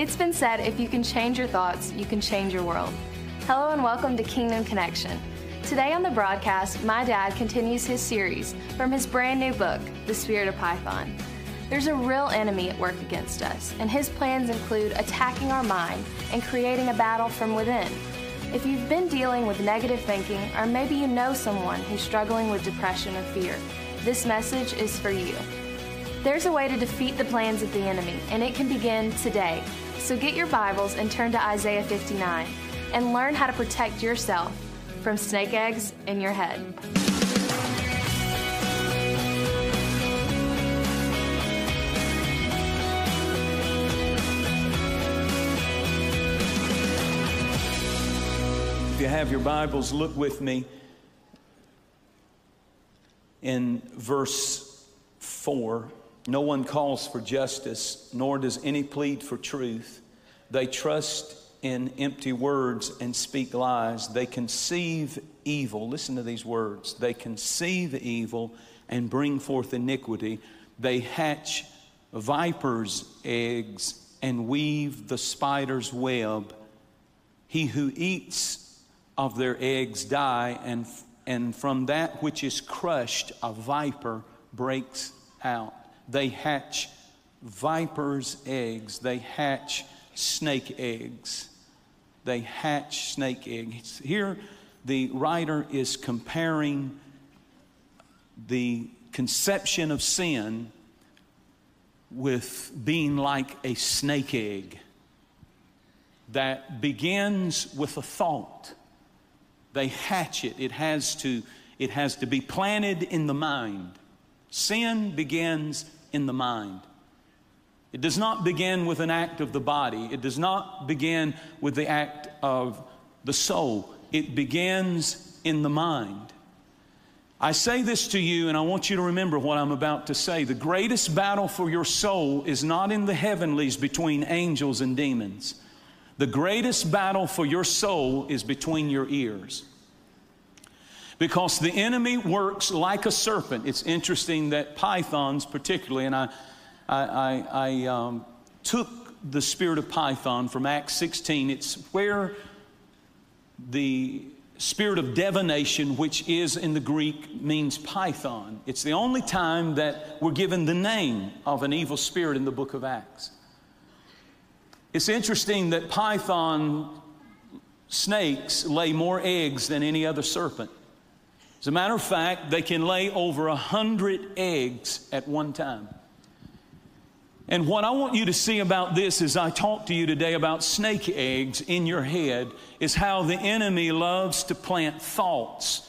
It's been said if you can change your thoughts, you can change your world. Hello and welcome to Kingdom Connection. Today on the broadcast, my dad continues his series from his brand new book, The Spirit of Python. There's a real enemy at work against us, and his plans include attacking our mind and creating a battle from within. If you've been dealing with negative thinking, or maybe you know someone who's struggling with depression or fear, this message is for you. There's a way to defeat the plans of the enemy, and it can begin today. So get your Bibles and turn to Isaiah 59 and learn how to protect yourself from snake eggs in your head. If you have your Bibles, look with me in verse 4. No one calls for justice, nor does any plead for truth. They trust in empty words and speak lies. They conceive evil. Listen to these words. They conceive evil and bring forth iniquity. They hatch vipers' eggs and weave the spider's web. He who eats of their eggs die, and, and from that which is crushed, a viper breaks out. They hatch vipers' eggs. They hatch snake eggs. They hatch snake eggs. Here, the writer is comparing the conception of sin with being like a snake egg that begins with a thought. They hatch it. It has to, it has to be planted in the mind. Sin begins in the mind. It does not begin with an act of the body. It does not begin with the act of the soul. It begins in the mind. I say this to you, and I want you to remember what I'm about to say. The greatest battle for your soul is not in the heavenlies between angels and demons. The greatest battle for your soul is between your ears. Because the enemy works like a serpent. It's interesting that pythons, particularly, and I, I, I, I um, took the spirit of Python from Acts 16. It's where the spirit of divination, which is in the Greek, means Python. It's the only time that we're given the name of an evil spirit in the book of Acts. It's interesting that Python snakes lay more eggs than any other serpent. As a matter of fact, they can lay over a hundred eggs at one time. And what I want you to see about this as I talk to you today about snake eggs in your head is how the enemy loves to plant thoughts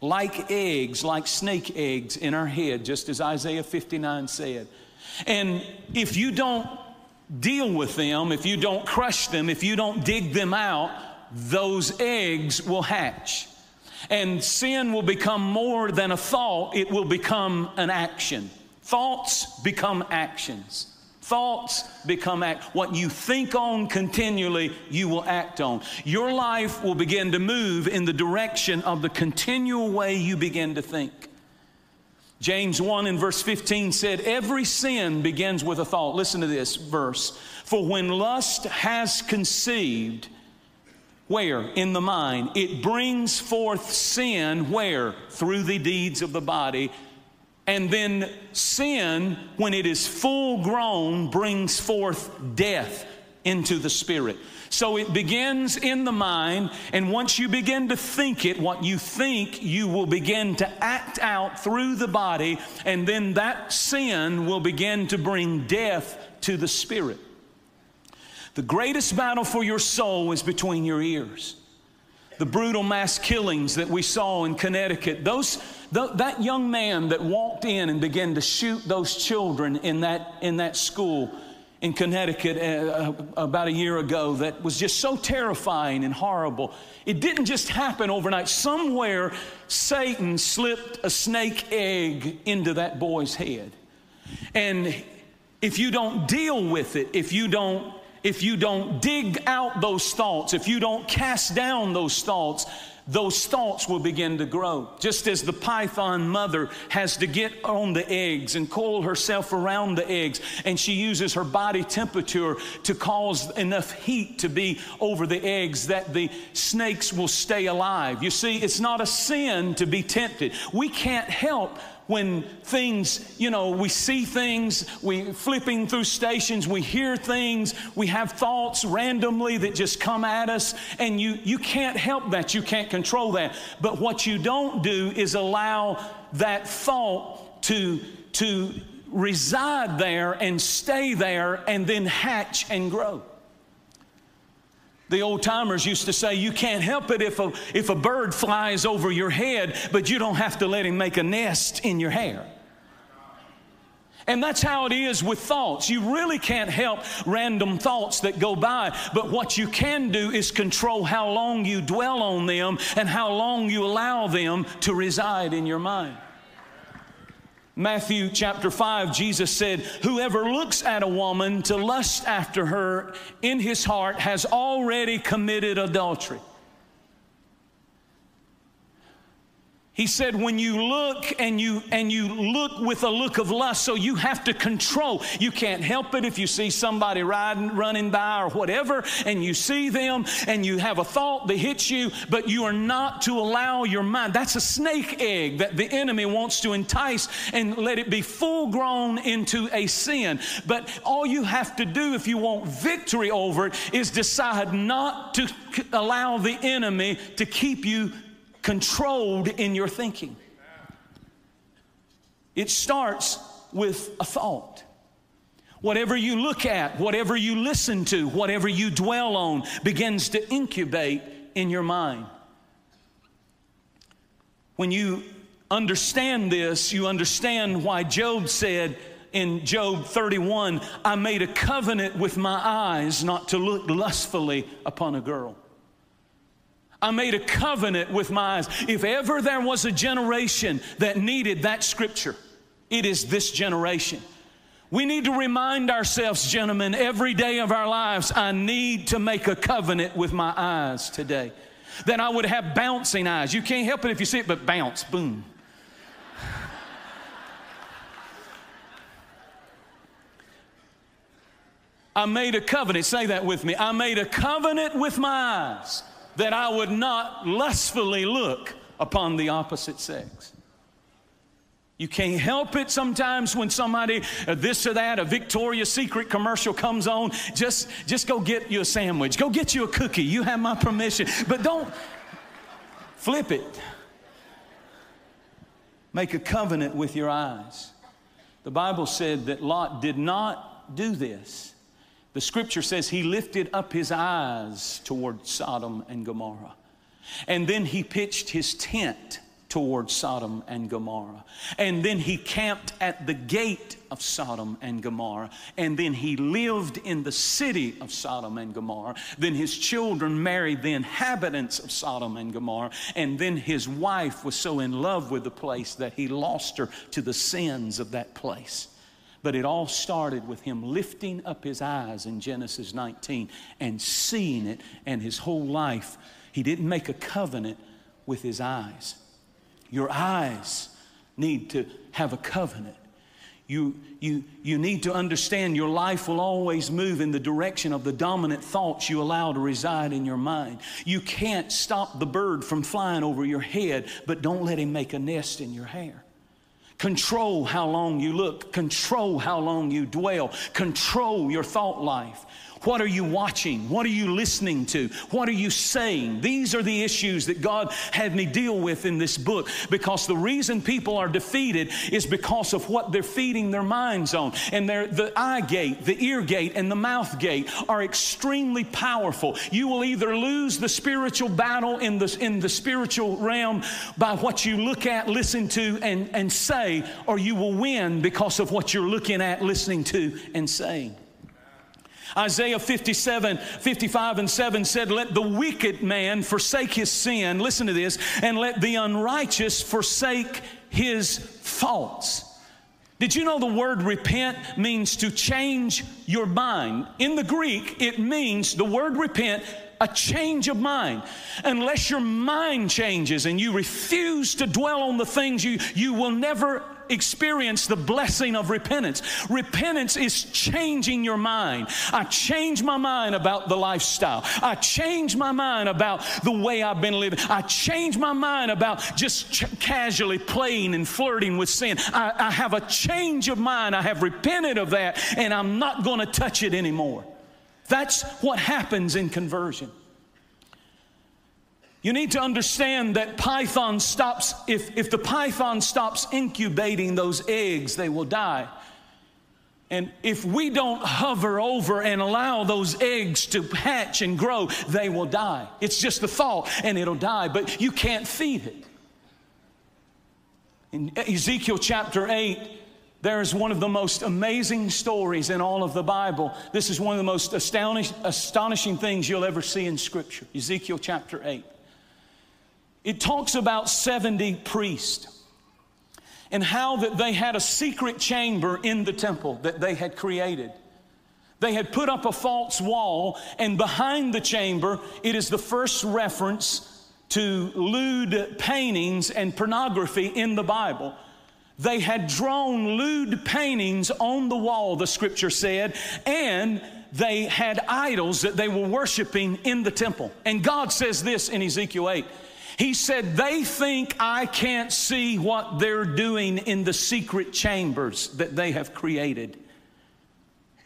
like eggs, like snake eggs in our head, just as Isaiah 59 said. And if you don't deal with them, if you don't crush them, if you don't dig them out, those eggs will hatch. And sin will become more than a thought, it will become an action. Thoughts become actions. Thoughts become act. What you think on continually, you will act on. Your life will begin to move in the direction of the continual way you begin to think. James 1 in verse 15 said, Every sin begins with a thought. Listen to this verse. For when lust has conceived, where? In the mind. It brings forth sin, where? Through the deeds of the body. And then sin, when it is full grown, brings forth death into the spirit. So it begins in the mind, and once you begin to think it, what you think, you will begin to act out through the body, and then that sin will begin to bring death to the spirit. The greatest battle for your soul is between your ears. The brutal mass killings that we saw in Connecticut, those that young man that walked in and began to shoot those children in that, in that school in Connecticut uh, uh, about a year ago that was just so terrifying and horrible. It didn't just happen overnight. Somewhere Satan slipped a snake egg into that boy's head. And if you don't deal with it, if you don't if you don't dig out those thoughts, if you don't cast down those thoughts, those thoughts will begin to grow. Just as the python mother has to get on the eggs and coil herself around the eggs, and she uses her body temperature to cause enough heat to be over the eggs that the snakes will stay alive. You see, it's not a sin to be tempted. We can't help when things, you know, we see things, we flipping through stations, we hear things, we have thoughts randomly that just come at us, and you, you can't help that. You can't control that. But what you don't do is allow that thought to, to reside there and stay there and then hatch and grow. The old timers used to say, You can't help it if a, if a bird flies over your head, but you don't have to let him make a nest in your hair. And that's how it is with thoughts. You really can't help random thoughts that go by, but what you can do is control how long you dwell on them and how long you allow them to reside in your mind. Matthew chapter 5, Jesus said, Whoever looks at a woman to lust after her in his heart has already committed adultery. He said, when you look and you and you look with a look of lust, so you have to control. You can't help it if you see somebody riding, running by or whatever, and you see them and you have a thought that hits you, but you are not to allow your mind. That's a snake egg that the enemy wants to entice and let it be full grown into a sin. But all you have to do if you want victory over it is decide not to allow the enemy to keep you controlled in your thinking. It starts with a thought. Whatever you look at, whatever you listen to, whatever you dwell on begins to incubate in your mind. When you understand this, you understand why Job said in Job 31 I made a covenant with my eyes not to look lustfully upon a girl. I made a covenant with my eyes. If ever there was a generation that needed that scripture, it is this generation. We need to remind ourselves, gentlemen, every day of our lives, I need to make a covenant with my eyes today. That I would have bouncing eyes. You can't help it if you see it, but bounce, boom. I made a covenant. Say that with me. I made a covenant with my eyes that I would not lustfully look upon the opposite sex. You can't help it sometimes when somebody, uh, this or that, a Victoria's Secret commercial comes on. Just, just go get you a sandwich. Go get you a cookie. You have my permission. But don't flip it. Make a covenant with your eyes. The Bible said that Lot did not do this. The scripture says he lifted up his eyes toward Sodom and Gomorrah. And then he pitched his tent toward Sodom and Gomorrah. And then he camped at the gate of Sodom and Gomorrah. And then he lived in the city of Sodom and Gomorrah. Then his children married the inhabitants of Sodom and Gomorrah. And then his wife was so in love with the place that he lost her to the sins of that place. But it all started with him lifting up his eyes in Genesis 19 and seeing it, and his whole life, he didn't make a covenant with his eyes. Your eyes need to have a covenant. You, you, you need to understand your life will always move in the direction of the dominant thoughts you allow to reside in your mind. You can't stop the bird from flying over your head, but don't let him make a nest in your hair. Control how long you look. Control how long you dwell. Control your thought life. What are you watching? What are you listening to? What are you saying? These are the issues that God had me deal with in this book because the reason people are defeated is because of what they're feeding their minds on. And the eye gate, the ear gate, and the mouth gate are extremely powerful. You will either lose the spiritual battle in the, in the spiritual realm by what you look at, listen to, and, and say, or you will win because of what you're looking at, listening to, and saying. Isaiah 57, 55 and 7 said, Let the wicked man forsake his sin, listen to this, and let the unrighteous forsake his faults. Did you know the word repent means to change your mind? In the Greek, it means, the word repent a change of mind. Unless your mind changes and you refuse to dwell on the things you, you will never experience the blessing of repentance. Repentance is changing your mind. I change my mind about the lifestyle. I change my mind about the way I've been living. I change my mind about just ch- casually playing and flirting with sin. I, I have a change of mind. I have repented of that, and I'm not going to touch it anymore. That's what happens in conversion. You need to understand that python stops, if, if the python stops incubating those eggs, they will die. And if we don't hover over and allow those eggs to hatch and grow, they will die. It's just a thought and it'll die, but you can't feed it. In Ezekiel chapter 8, there is one of the most amazing stories in all of the Bible. This is one of the most astonishing things you'll ever see in Scripture. Ezekiel chapter 8. It talks about 70 priests and how that they had a secret chamber in the temple that they had created. They had put up a false wall, and behind the chamber, it is the first reference to lewd paintings and pornography in the Bible. They had drawn lewd paintings on the wall, the scripture said, and they had idols that they were worshiping in the temple. And God says this in Ezekiel 8 he said, They think I can't see what they're doing in the secret chambers that they have created.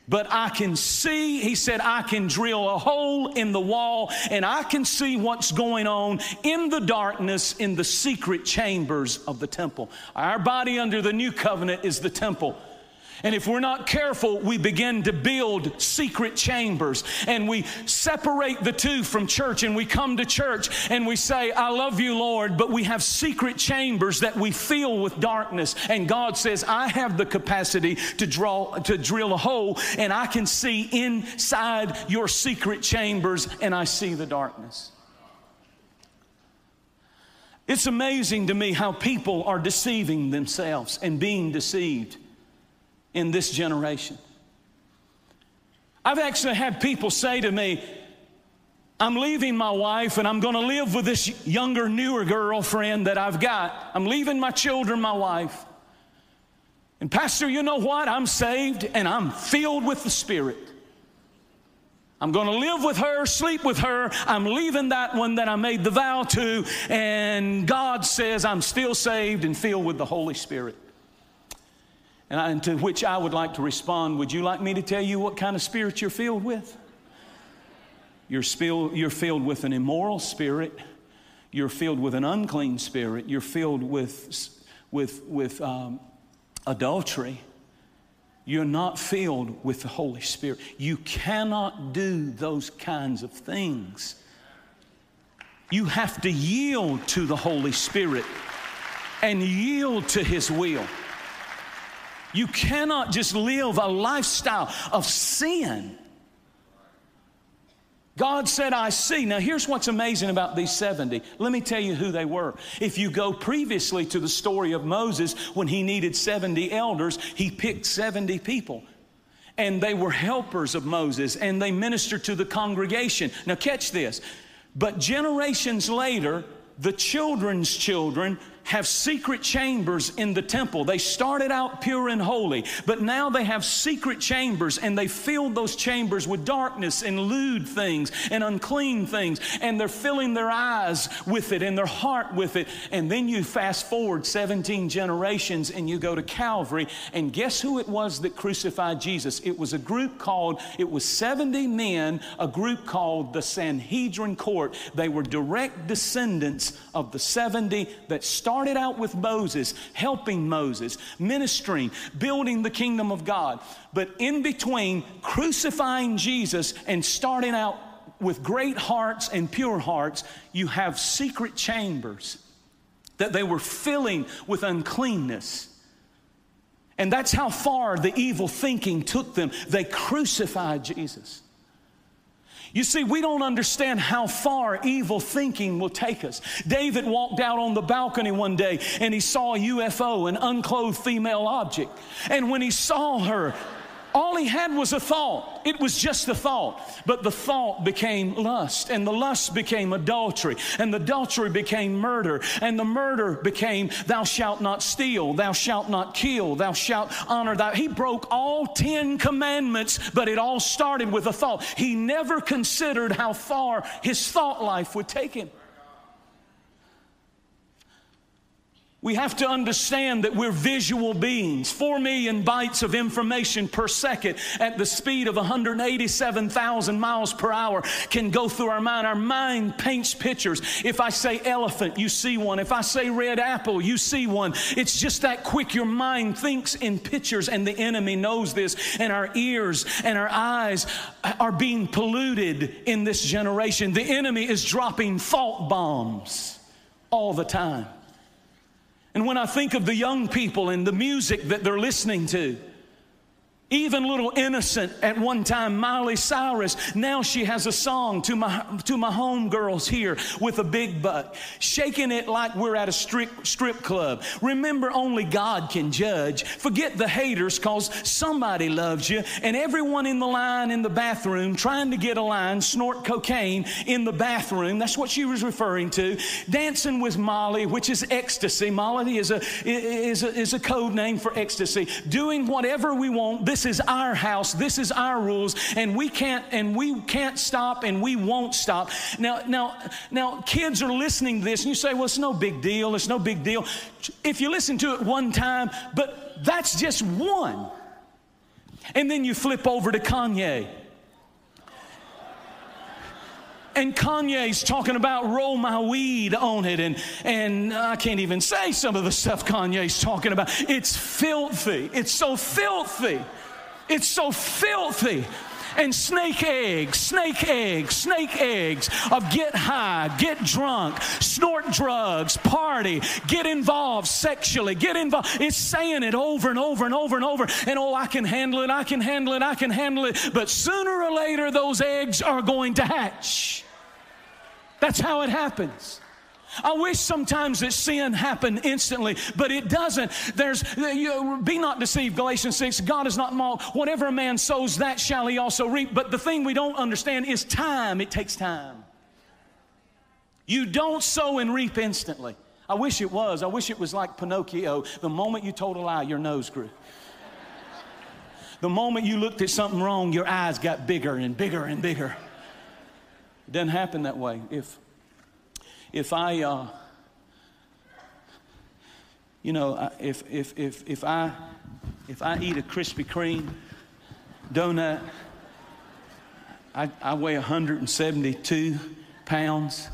But I can see, he said, I can drill a hole in the wall and I can see what's going on in the darkness in the secret chambers of the temple. Our body under the new covenant is the temple. And if we're not careful, we begin to build secret chambers and we separate the two from church and we come to church and we say, I love you, Lord, but we have secret chambers that we fill with darkness. And God says, I have the capacity to draw, to drill a hole and I can see inside your secret chambers and I see the darkness. It's amazing to me how people are deceiving themselves and being deceived in this generation. I've actually had people say to me, I'm leaving my wife and I'm going to live with this younger, newer girlfriend that I've got. I'm leaving my children, my wife. And, Pastor, you know what? I'm saved and I'm filled with the Spirit. I'm going to live with her, sleep with her. I'm leaving that one that I made the vow to. And God says I'm still saved and filled with the Holy Spirit. And, I, and to which I would like to respond Would you like me to tell you what kind of spirit you're filled with? You're, you're filled with an immoral spirit. You're filled with an unclean spirit. You're filled with, with, with um, adultery. You're not filled with the Holy Spirit. You cannot do those kinds of things. You have to yield to the Holy Spirit and yield to His will. You cannot just live a lifestyle of sin. God said, I see. Now, here's what's amazing about these 70. Let me tell you who they were. If you go previously to the story of Moses, when he needed 70 elders, he picked 70 people. And they were helpers of Moses and they ministered to the congregation. Now, catch this. But generations later, the children's children have secret chambers in the temple. They started out pure and holy, but now they have secret chambers and they filled those chambers with darkness and lewd things and unclean things, and they're filling their eyes with it and their heart with it. And then you fast forward 17 generations and you go to Calvary, and guess who it was that crucified Jesus? It was a group called, it was 70 men, a group called the Sanhedrin Court. They were direct descendants of the 70 that started started out with Moses, helping Moses, ministering, building the kingdom of God. But in between crucifying Jesus and starting out with great hearts and pure hearts, you have secret chambers that they were filling with uncleanness. And that's how far the evil thinking took them. They crucified Jesus. You see, we don't understand how far evil thinking will take us. David walked out on the balcony one day and he saw a UFO, an unclothed female object. And when he saw her, All he had was a thought. It was just a thought. But the thought became lust, and the lust became adultery, and the adultery became murder, and the murder became thou shalt not steal, thou shalt not kill, thou shalt honor thy. He broke all 10 commandments, but it all started with a thought. He never considered how far his thought life would take him. We have to understand that we're visual beings. Four million bytes of information per second at the speed of 187,000 miles per hour can go through our mind. Our mind paints pictures. If I say elephant, you see one. If I say red apple, you see one. It's just that quick. Your mind thinks in pictures, and the enemy knows this. And our ears and our eyes are being polluted in this generation. The enemy is dropping thought bombs all the time. And when I think of the young people and the music that they're listening to, even little innocent at one time, Miley Cyrus, now she has a song to my, to my homegirls here with a big butt, shaking it like we're at a strip, strip club. Remember, only God can judge. Forget the haters, cause somebody loves you. And everyone in the line in the bathroom trying to get a line, snort cocaine in the bathroom. That's what she was referring to. Dancing with Molly, which is ecstasy. Molly is a, is a, is a code name for ecstasy. Doing whatever we want. This this is our house, this is our rules, and we can't and we can't stop and we won't stop. Now, now, now, kids are listening to this, and you say, "Well, it's no big deal. It's no big deal." If you listen to it one time, but that's just one, and then you flip over to Kanye. And Kanye's talking about roll my weed on it. And, and I can't even say some of the stuff Kanye's talking about. It's filthy. It's so filthy. It's so filthy. And snake eggs, snake eggs, snake eggs of get high, get drunk, snort drugs, party, get involved sexually, get involved. It's saying it over and over and over and over. And oh, I can handle it, I can handle it, I can handle it. But sooner or later, those eggs are going to hatch. That's how it happens. I wish sometimes that sin happened instantly, but it doesn't. There's, you, be not deceived, Galatians 6. God is not mocked. Whatever a man sows, that shall he also reap. But the thing we don't understand is time. It takes time. You don't sow and reap instantly. I wish it was. I wish it was like Pinocchio. The moment you told a lie, your nose grew. The moment you looked at something wrong, your eyes got bigger and bigger and bigger. It doesn't happen that way. If if I, uh, you know, if, if, if, if, I, if I eat a Krispy Kreme donut, I, I weigh 172 pounds,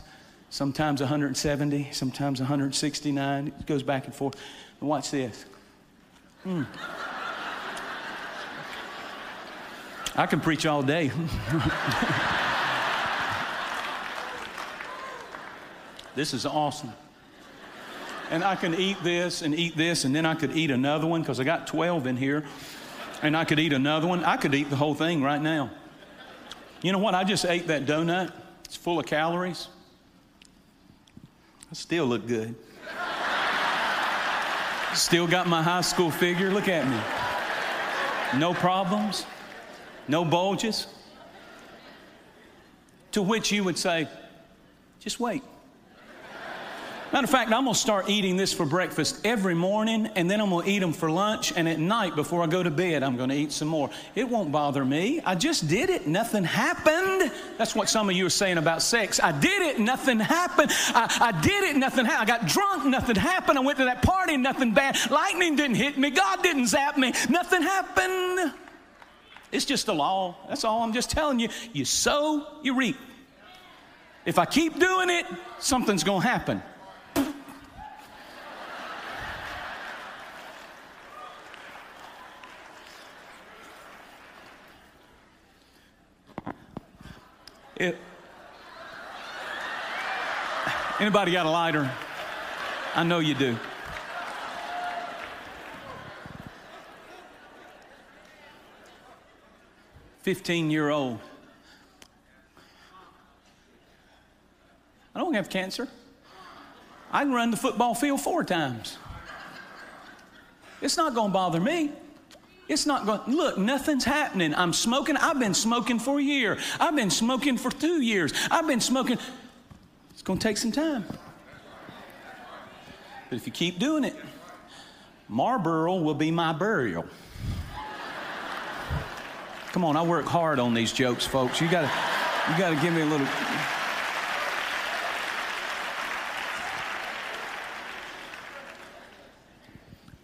sometimes 170, sometimes 169. It goes back and forth. Watch this. Mm. I can preach all day. This is awesome. And I can eat this and eat this, and then I could eat another one because I got 12 in here. And I could eat another one. I could eat the whole thing right now. You know what? I just ate that donut. It's full of calories. I still look good. Still got my high school figure. Look at me. No problems, no bulges. To which you would say, just wait. Matter of fact, I'm going to start eating this for breakfast every morning, and then I'm going to eat them for lunch, and at night before I go to bed, I'm going to eat some more. It won't bother me. I just did it. Nothing happened. That's what some of you are saying about sex. I did it. Nothing happened. I, I did it. Nothing happened. I got drunk. Nothing happened. I went to that party. Nothing bad. Lightning didn't hit me. God didn't zap me. Nothing happened. It's just a law. That's all I'm just telling you. You sow, you reap. If I keep doing it, something's going to happen. It, anybody got a lighter? I know you do. Fifteen year old. I don't have cancer. I can run the football field four times. It's not going to bother me. It's not going, look, nothing's happening. I'm smoking. I've been smoking for a year. I've been smoking for two years. I've been smoking. It's going to take some time. But if you keep doing it, Marlboro will be my burial. Come on, I work hard on these jokes, folks. You gotta, you gotta give me a little.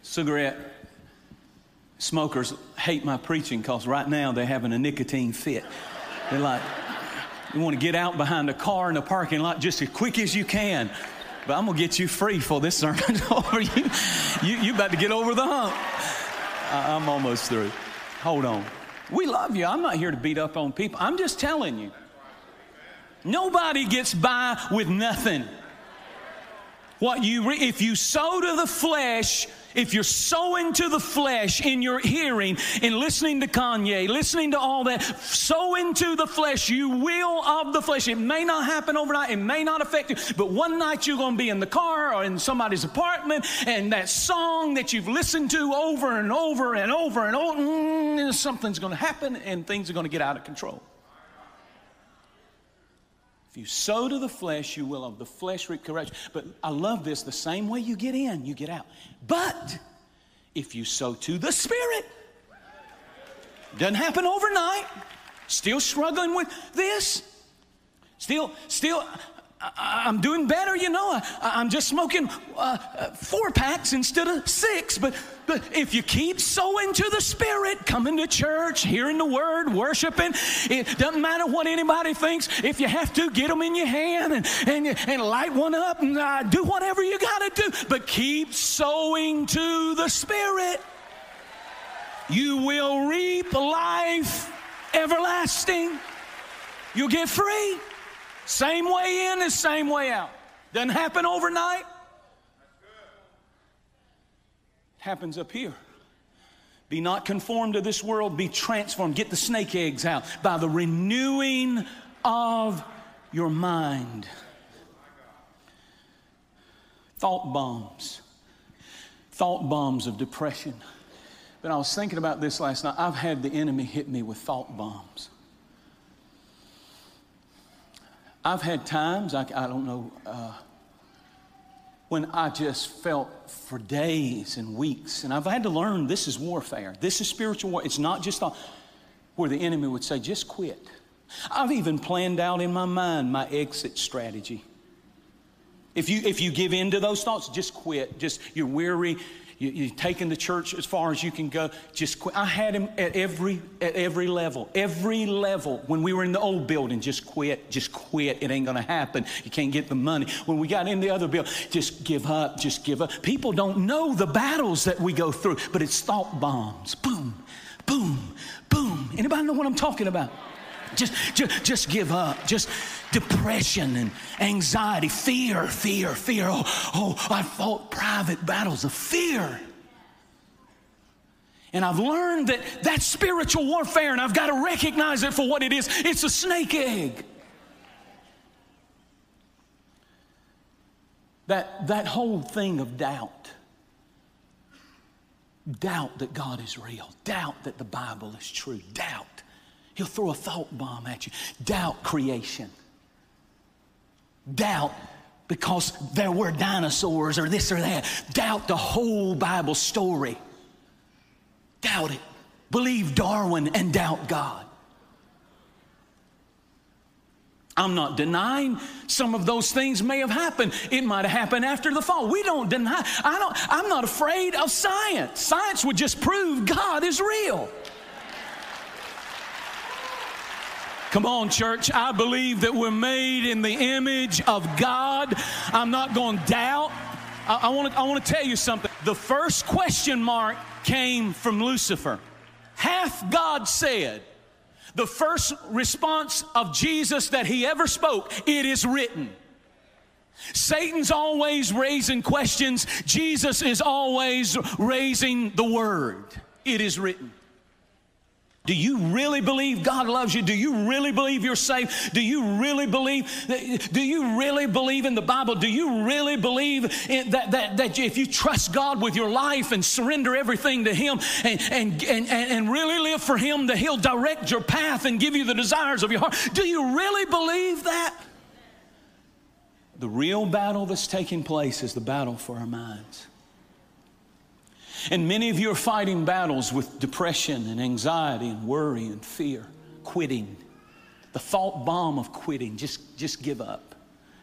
Cigarette smokers hate my preaching because right now they're having a nicotine fit. They're like, you want to get out behind a car in the parking lot just as quick as you can. But I'm gonna get you free for this sermon. You, you, you about to get over the hump. I, I'm almost through. Hold on. We love you. I'm not here to beat up on people. I'm just telling you. Nobody gets by with nothing. What you re- if you sow to the flesh, if you're sowing to the flesh in your hearing and listening to Kanye, listening to all that, sow into the flesh, you will of the flesh. It may not happen overnight, it may not affect you, but one night you're going to be in the car or in somebody's apartment, and that song that you've listened to over and over and over and over, mm, something's going to happen and things are going to get out of control. If you sow to the flesh, you will of the flesh reap corruption. But I love this the same way you get in, you get out. But if you sow to the Spirit, doesn't happen overnight. Still struggling with this. Still, still, I, am doing better, you know. I, am just smoking uh, four packs instead of six. But, but if you keep sowing to the Spirit, coming to church, hearing the Word, worshiping, it doesn't matter what anybody thinks. If you have to, get them in your hand and, and, and light one up and uh, do whatever you got to do. But keep sowing to the Spirit. You will reap life everlasting. You'll get free. Same way in is same way out. Doesn't happen overnight. It happens up here. Be not conformed to this world, be transformed. Get the snake eggs out by the renewing of your mind. Thought bombs. Thought bombs of depression. But I was thinking about this last night. I've had the enemy hit me with thought bombs. I've had times, I, I don't know, uh, when I just felt for days and weeks, and I've had to learn this is warfare. This is spiritual war. It's not just where the enemy would say, just quit. I've even planned out in my mind my exit strategy. If you, if you give in to those thoughts, just quit. Just, you're weary, you, are taking the church as far as you can go. Just quit. I had him at every at every level, every level. When we were in the old building, just quit, just quit. It ain't gonna happen. You can't get the money. When we got in the other building, just give up, just give up. People don't know the battles that we go through, but it's thought bombs. Boom, boom, boom. Anybody know what I'm talking about? Just, just, just give up. Just depression and anxiety, fear, fear, fear. Oh, oh, I fought private battles of fear. And I've learned that that's spiritual warfare, and I've got to recognize it for what it is. It's a snake egg. That, that whole thing of doubt doubt that God is real, doubt that the Bible is true, doubt. He'll throw a thought bomb at you. Doubt creation. Doubt because there were dinosaurs or this or that. Doubt the whole Bible story. Doubt it. Believe Darwin and doubt God. I'm not denying some of those things may have happened. It might have happened after the fall. We don't deny. I don't I'm not afraid of science. Science would just prove God is real. Come on, church. I believe that we're made in the image of God. I'm not going to doubt. I, I want to tell you something. The first question mark came from Lucifer. Hath God said, the first response of Jesus that he ever spoke, it is written. Satan's always raising questions. Jesus is always raising the word. It is written. Do you really believe God loves you? Do you really believe you're saved? Do you really believe? Do you really believe in the Bible? Do you really believe that, that, that if you trust God with your life and surrender everything to Him and, and, and, and really live for Him, that He'll direct your path and give you the desires of your heart? Do you really believe that? The real battle that's taking place is the battle for our minds. And many of you are fighting battles with depression and anxiety and worry and fear, quitting. The thought bomb of quitting. Just, just give up.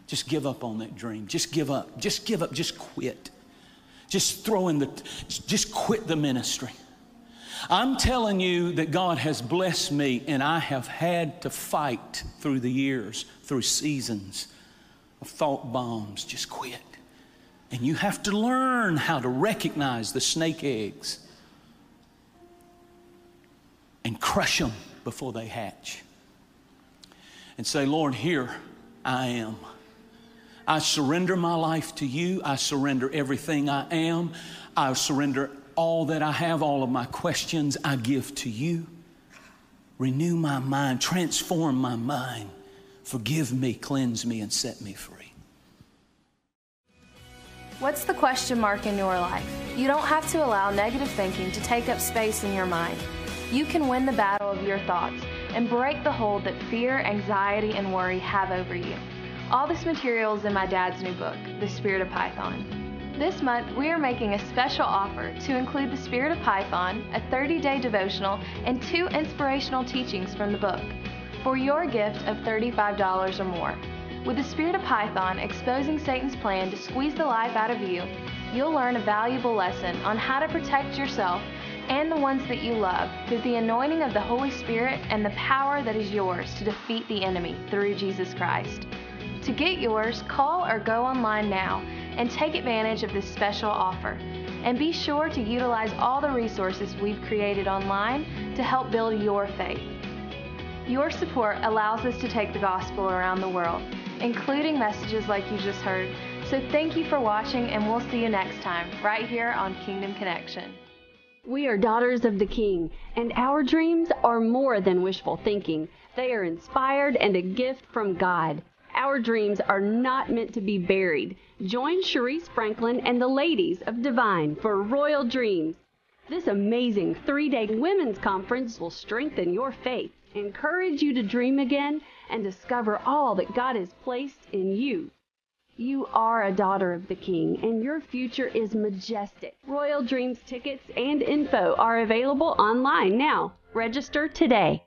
Just give up on that dream. Just give up. Just give up. Just quit. Just throw in the, just quit the ministry. I'm telling you that God has blessed me, and I have had to fight through the years, through seasons of thought bombs. Just quit. And you have to learn how to recognize the snake eggs and crush them before they hatch. And say, Lord, here I am. I surrender my life to you. I surrender everything I am. I surrender all that I have, all of my questions I give to you. Renew my mind, transform my mind. Forgive me, cleanse me, and set me free. What's the question mark in your life? You don't have to allow negative thinking to take up space in your mind. You can win the battle of your thoughts and break the hold that fear, anxiety, and worry have over you. All this material is in my dad's new book, The Spirit of Python. This month, we are making a special offer to include The Spirit of Python, a 30 day devotional, and two inspirational teachings from the book for your gift of $35 or more. With the Spirit of Python exposing Satan's plan to squeeze the life out of you, you'll learn a valuable lesson on how to protect yourself and the ones that you love through the anointing of the Holy Spirit and the power that is yours to defeat the enemy through Jesus Christ. To get yours, call or go online now and take advantage of this special offer. And be sure to utilize all the resources we've created online to help build your faith. Your support allows us to take the gospel around the world including messages like you just heard. So thank you for watching, and we'll see you next time, right here on Kingdom Connection. We are daughters of the King, and our dreams are more than wishful thinking. They are inspired and a gift from God. Our dreams are not meant to be buried. Join Cherise Franklin and the ladies of Divine for Royal Dreams. This amazing three day women's conference will strengthen your faith, encourage you to dream again, and discover all that God has placed in you. You are a daughter of the King, and your future is majestic. Royal Dreams tickets and info are available online now. Register today.